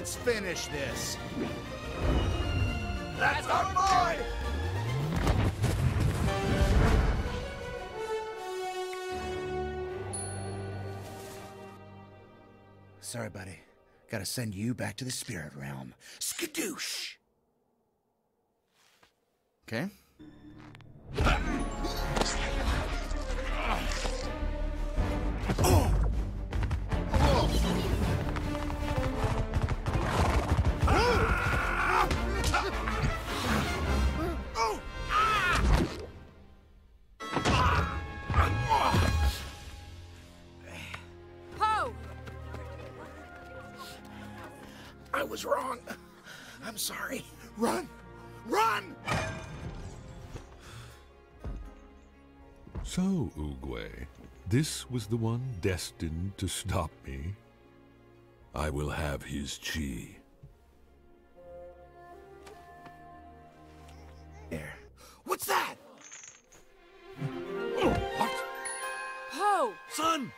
Let's finish this. That's our boy! Sorry, buddy. Gotta send you back to the spirit realm. Skadoosh! Okay. I was wrong. I'm sorry. Run! Run! So, Oogway, this was the one destined to stop me. I will have his chi. There. What's that? Oh, what? Po! Son!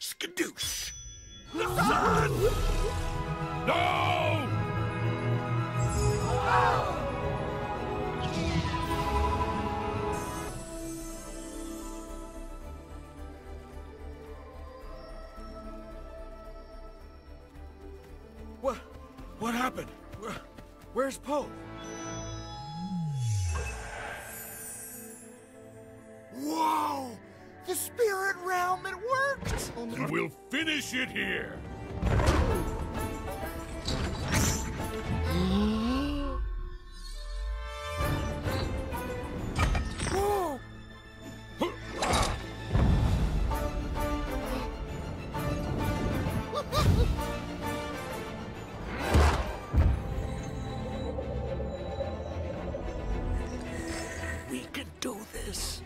Skadoosh! Son! No! What? What happened? Where, where's Po? Whoa! The spirit realm, it worked! And we'll finish it here! This.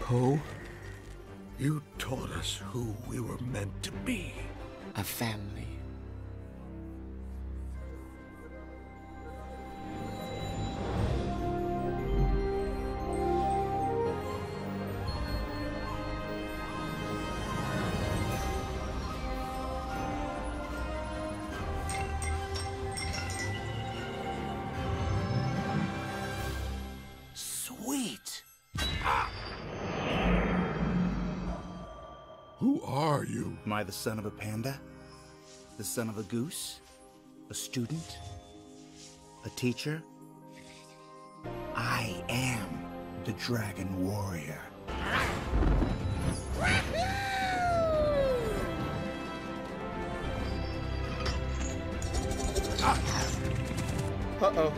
Po, you taught us who we were meant to be. A family. Who are you? Am I the son of a panda? The son of a goose? A student? A teacher? I am the Dragon Warrior. Uh-oh.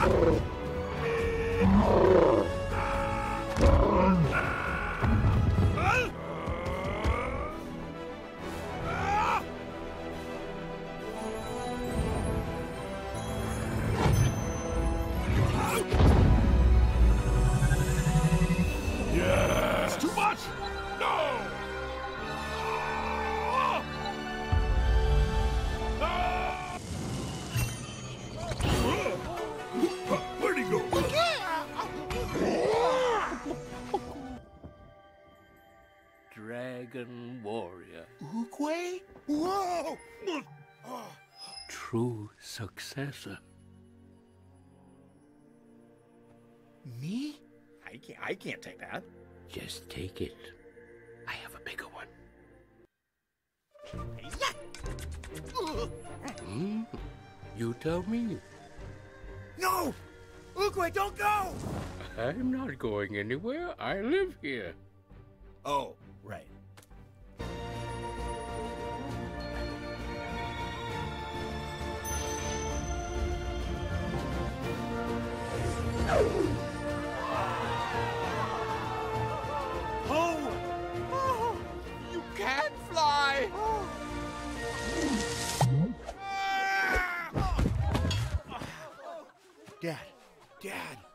Yes! Dragon Warrior. Oogway? Whoa! True successor. Me? I can't, I can't take that. Just take it. I have a bigger one. Hmm? You tell me. No! Oogway, don't go! I'm not going anywhere. I live here. Oh, right. Oh! you can fly! Dad. Dad. Dad!